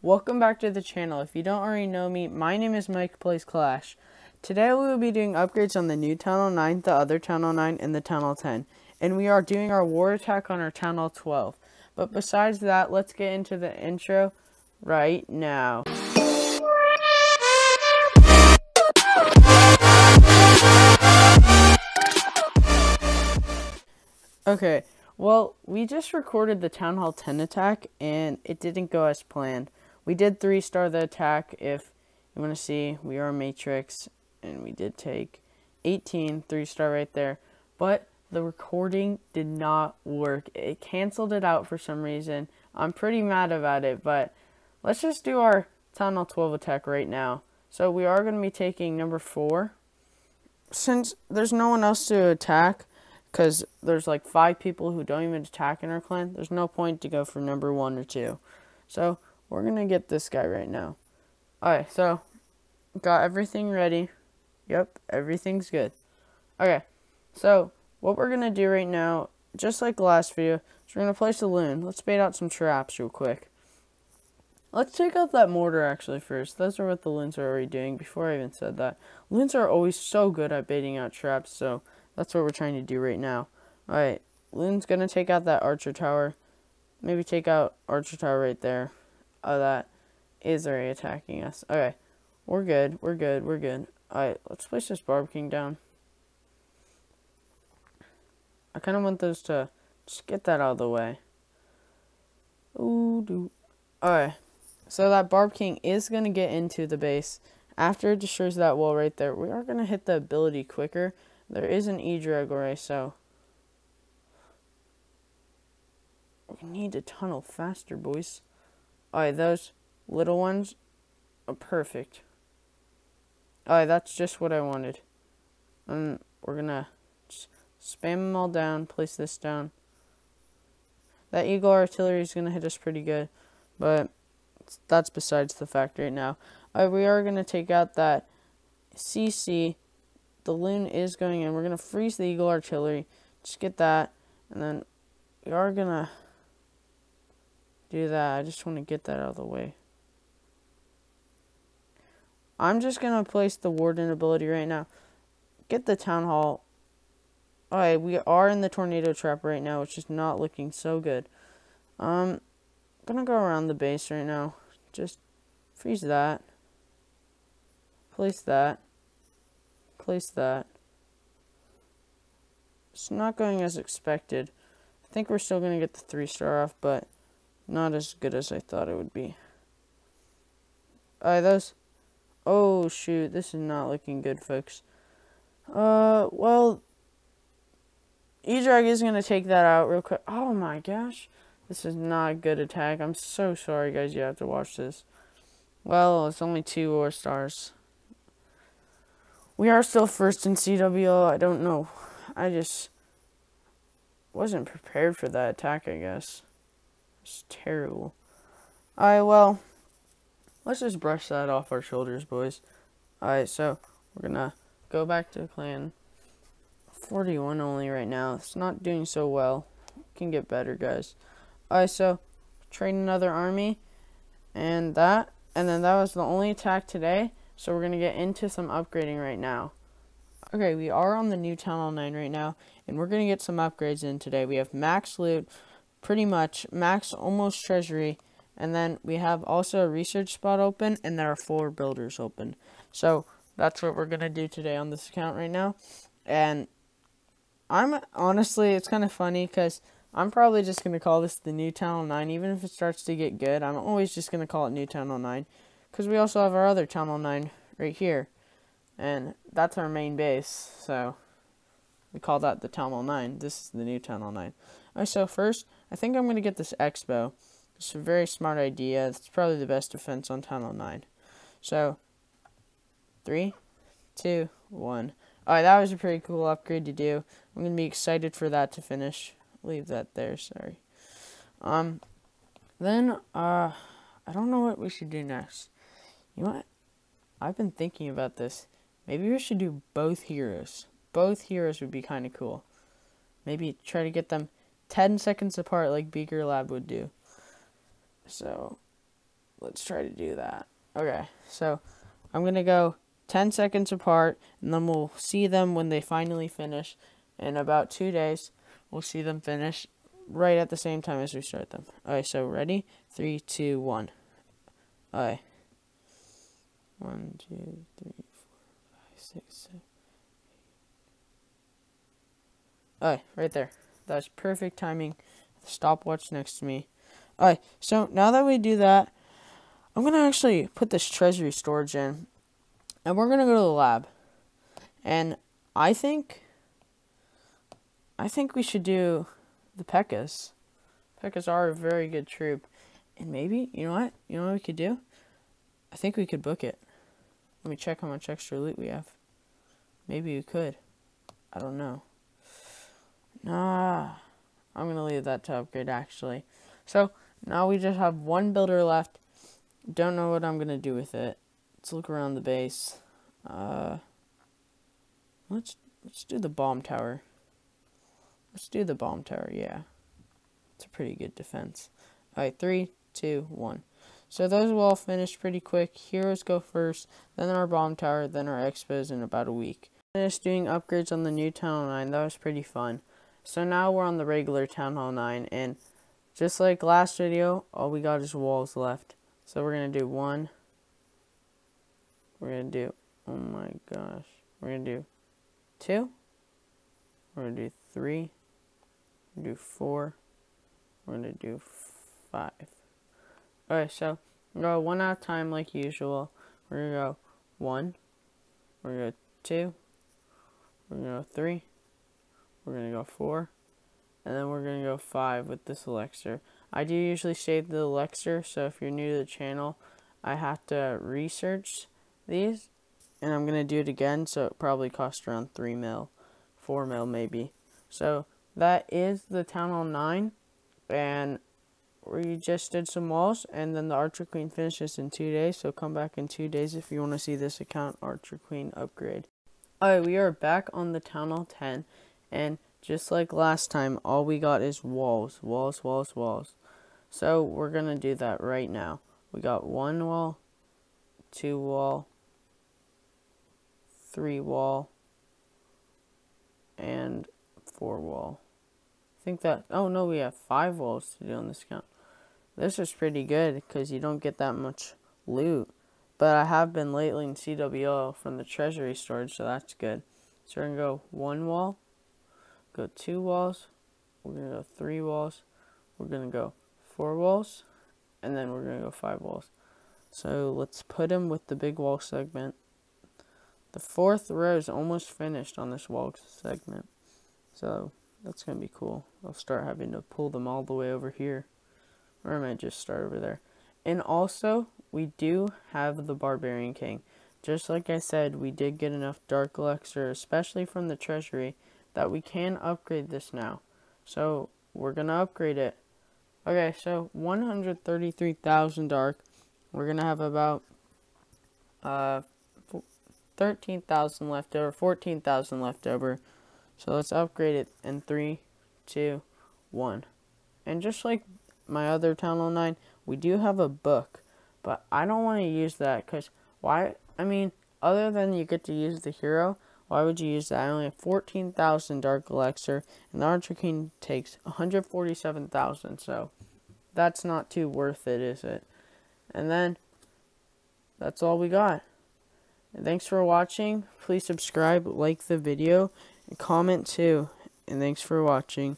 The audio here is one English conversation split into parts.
welcome back to the channel. If you don't already know me, my name is Mike Plays Clash. Today we will be doing upgrades on the new Hall 9, the other Hall 9, and the Hall 10. And we are doing our war attack on our Hall 12. But besides that, let's get into the intro right now. Okay, well, we just recorded the Town Hall 10 attack, and it didn't go as planned. We did 3-star the attack, if you want to see, we are Matrix, and we did take 18, 3-star right there, but the recording did not work. It canceled it out for some reason. I'm pretty mad about it, but let's just do our Hall 12 attack right now. So we are going to be taking number 4. Since there's no one else to attack, because there's like five people who don't even attack in our clan. There's no point to go for number one or two. So we're gonna get this guy right now. Alright, so got everything ready. Yep, everything's good. Okay, so what we're gonna do right now, just like the last video, is we're gonna place a loon. Let's bait out some traps real quick. Let's take out that mortar actually first. Those are what the loons are already doing before I even said that. Loons are always so good at baiting out traps, so that's what we're trying to do right now. Alright, Loon's gonna take out that archer tower. Maybe take out archer tower right there. Oh, that is already attacking us. Okay, we're good, we're good, we're good. Alright, let's place this Barb King down. I kind of want those to just get that out of the way. Ooh, do. Alright, so that Barb King is going to get into the base. After it destroys that wall right there, we are going to hit the ability quicker. There is an E-Dragore, so... We need to tunnel faster, boys. Alright, those little ones are perfect. Alright, that's just what I wanted. And we're gonna spam them all down, place this down. That Eagle Artillery is gonna hit us pretty good, but that's besides the fact right now. Alright, we are gonna take out that CC the loon is going in. We're to freeze the Eagle Artillery. Just get that. And then we are to do that. I just want to get that out of the way. I'm just going to place the Warden ability right now. Get the Town Hall. Alright, we are in the Tornado Trap right now, which is not looking so good. Um, gonna go around the base right now. Just freeze that. Place that place that. It's not going as expected. I think we're still going to get the 3 star off, but not as good as I thought it would be. Alright, those... Oh, shoot. This is not looking good, folks. Uh, well... E-Drag is going to take that out real quick. Oh, my gosh. This is not a good attack. I'm so sorry, guys. You have to watch this. Well, it's only two war stars. We are still first in CWL. I don't know. I just wasn't prepared for that attack, I guess. It's terrible. Alright, well, let's just brush that off our shoulders, boys. Alright, so we're gonna go back to clan 41 only right now. It's not doing so well. can get better, guys. Alright, so train another army and that and then that was the only attack today. So we're going to get into some upgrading right now. Okay, we are on the new Town Hall 9 right now, and we're going to get some upgrades in today. We have max loot, pretty much, max almost treasury, and then we have also a research spot open, and there are four builders open. So that's what we're to do today on this account right now. And I'm, honestly, it's kind of funny, because I'm probably just to call this the new Town 9, even if it starts to get good. I'm always just to call it new Town 9 because we also have our other Town 9 right here. And that's our main base, so we call that the Town 9. This is the new Town 9. Alright, so first, I think I'm going to get this X-Bow. It's a very smart idea. It's probably the best defense on Tunnel 9. So, three, two, one. Alright, that was a pretty cool upgrade to do. I'm going to be excited for that to finish. Leave that there, sorry. Um, then, uh, I don't know what we should do next. You know what? I've been thinking about this. Maybe we should do both heroes. Both heroes would be kind of cool. Maybe try to get them 10 seconds apart like Beaker Lab would do. So, let's try to do that. Okay, so I'm going to go 10 seconds apart, and then we'll see them when they finally finish. In about two days, we'll see them finish right at the same time as we start them. Alright, so ready? Three, two, one. Alright. One, two, three, four, five, six, seven. Alright, right there. That's perfect timing. The stopwatch next to me. Alright, so now that we do that, I'm going to actually put this treasury storage in. And we're going to go to the lab. And I think... I think we should do the P.E.K.K.A.s. P.E.K.K.A.s are a very good troop. And maybe, you know what? You know what we could do? I think we could book it. Let me check how much extra loot we have. Maybe we could. I don't know. Nah. I'm going to leave that to upgrade, actually. So, now we just have one builder left. Don't know what I'm going to do with it. Let's look around the base. Uh, let's, let's do the bomb tower. Let's do the bomb tower, yeah. It's a pretty good defense. Alright, three, two, one. So those will all finish pretty quick. Heroes go first, then our bomb tower, then our X-Bows in about a week. Finished doing upgrades on the new Town line. That was pretty fun. So now we're on the regular Town Hall 9, and just like last video, all we got is walls left. So we're going to do one. We're going to do, oh my gosh. We're going to do two. We're going to do three. We're going to do four. We're going to do five. Alright, so to go one at a time like usual. We're going to go one. We're going to go two. We're going to go three. We're going to go four. And then we're going to go five with this elixir. I do usually save the elixir, so if you're new to the channel, I have to research these. And I'm going to do it again, so it probably costs around 3 mil. 4 mil maybe. So that is the Town Hall 9. And we just did some walls. And then the Archer Queen finishes in 2 days. So come back in 2 days if you want to see this account Archer Queen upgrade. Alright, we are back on the Town Hall 10. And just like last time, all we got is walls. Walls, walls, walls. So we're going to do that right now. We got one wall, two wall, three wall, and four wall. I think that, oh no, we have five walls to do on this count. This is pretty good because you don't get that much loot. But I have been lately in CWL from the treasury storage, so that's good. So we're going to go one wall, go two walls, we're to go three walls, we're to go four walls, and then we're to go five walls. So let's put them with the big wall segment. The fourth row is almost finished on this wall segment. So that's to be cool. I'll start having to pull them all the way over here. Or I might just start over there. And also, we do have the Barbarian King. Just like I said, we did get enough Dark Elixir, especially from the Treasury, that we can upgrade this now. So, we're going to upgrade it. Okay, so 133,000 Dark. We're going to have about uh, 13,000 left over, 14,000 left over. So let's upgrade it in 3, 2, 1. And just like my other Town Hall 9, we do have a book. But I don't want to use that because why? I mean, other than you get to use the hero, why would you use that? I only have 14,000 Dark Elixir, and the Archer King takes 147,000, so that's not too worth it, is it? And then, that's all we got. And thanks for watching. Please subscribe, like the video, and comment too. And thanks for watching.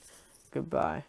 Goodbye.